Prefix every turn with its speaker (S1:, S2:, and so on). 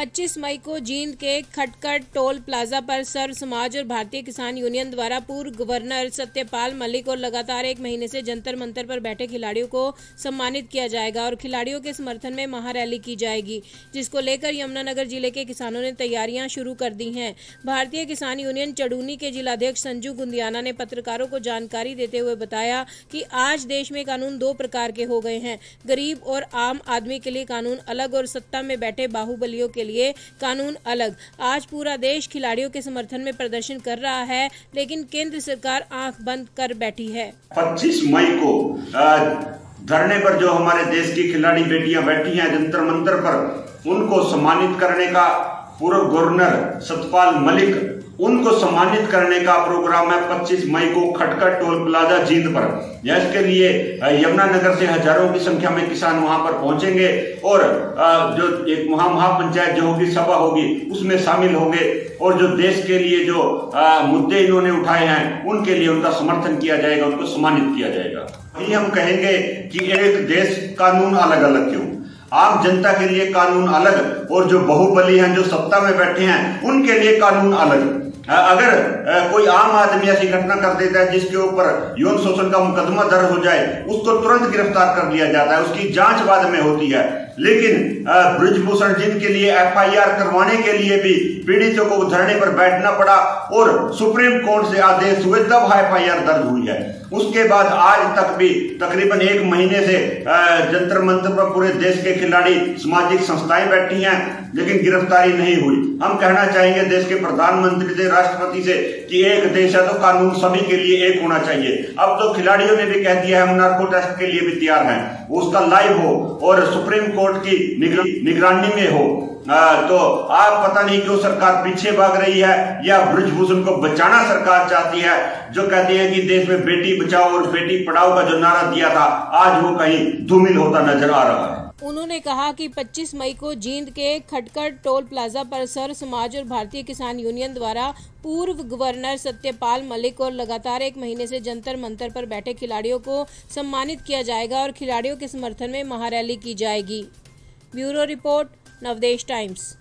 S1: मई को जींद के खटकट toll plaza पर सर्व समाज और भारतीय किसान यूनियन द्वारा पूर्व गवर्नर सत्यपाल मलिक और लगातार एक महीने से जंतर मंतर पर बैठे खिलाड़ियों को सम्मानित किया जाएगा और खिलाड़ियों के समर्थन में महारैली की जाएगी, जिसको लेकर यमुनानगर ज़िले के किसानों ने तैयारियाँ शुरू कर दी हैं। भारतीय किसान यूनियन चड़ूनी के जिलाध्यक्ष संजू गुंदियाना ने पत्रकारों को जानकारी देते हुए बताया कि आज देश में कानून दो प्रकार के हो गए हैं, गरीब और आम आदमी के लिए कानून अलग और सत्ता में बैठे बाहुबलियों के कानून अलग। आज पूरा देश खिलाड़ियों के समर्थन में प्रदर्शन कर रहा है, लेकिन केंद्र सरकार आँख बंद कर बैठी है।
S2: 25 मई को धरने पर जो हमारे देश की खिलाड़ी बेटियाँ बैठी हैं, जंतर मंतर पर, उनको सम्मानित करने का पूर्व गवर्नर सतपाल मलिक, उनको सम्मानित करने का प्रोग्राम है 25 मई को खटकर टोल प्लाजा जींद पर। इसके लिए यमुनानगर से हज़ारों की संख्या में किसान वहाँ पर पहुँचेंगे और जो एक महा महापंचायत जो होगी, सभा होगी, उसमें शामिल होंगे और जो देश के लिए जो मुद्दे इन्होंने उठाए हैं, उनके लिए उनका समर्थन किया जाएगा, उनको सम्मानित किया जाएगा। वही हम कहेंगे कि एक देश कानून अलग अलग क्यों? आम जनता के लिए कानून अलग और जो बहुबली हैं, जो सत्ता में बैठे हैं, उनके लिए कानून अलग। अगर कोई आम आदमी ऐसी घटना कर देता है जिसके ऊपर यौन शोषण का मुकदमा दर्ज हो जाए, उसको तुरंत गिरफ़्तार कर लिया जाता है, उसकी जाँच बाद में होती है। लेकिन ब्रिजभूषण जिनके लिए एफआईआर करवाने के लिए भी पीड़ितों को धरने पर बैठना पड़ा और सुप्रीम कोर्ट से आदेश हुए, तब एफ़ एफआईआर दर्ज हुई है। उसके बाद आज तक भी, तकरीबन एक महीने से जंतर मंत्र पर पूरे देश के खिलाड़ी सामाजिक संस्थाएँ बैठी हैं, लेकिन गिरफ्तारी नहीं हुई। हम कहना चाहेंगे देश के प्रधानमंत्री से राष्ट्रपति से कि एक देश है तो कानून सभी के लिए एक होना चाहिए। अब तो खिलाड़ियों ने भी कह दिया है, हम नार्को टेस्ट के लिए भी तैयार हैं। उसका लाइव हो और सुप्रीम कोर्ट की निगरानी में हो। तो आप पता नहीं क्यों सरकार पीछे भाग रही है या ब्रजभूषण को बचाना सरकार चाहती है, जो कहती है कि देश में बेटी बचाओ और बेटी पढ़ाओ का जो नारा दिया था, आज वो कहीं धूमिल होता नज़र आ रहा है।
S1: उन्होंने कहा कि 25 मई को जींद के खटकर टोल प्लाजा पर सर समाज और भारतीय किसान यूनियन द्वारा पूर्व गवर्नर सत्यपाल मलिक और लगातार एक महीने से जंतर मंतर पर बैठे खिलाड़ियों को सम्मानित किया जाएगा और खिलाड़ियों के समर्थन में महारैली की जाएगी। Bureau report, Navdesh Times.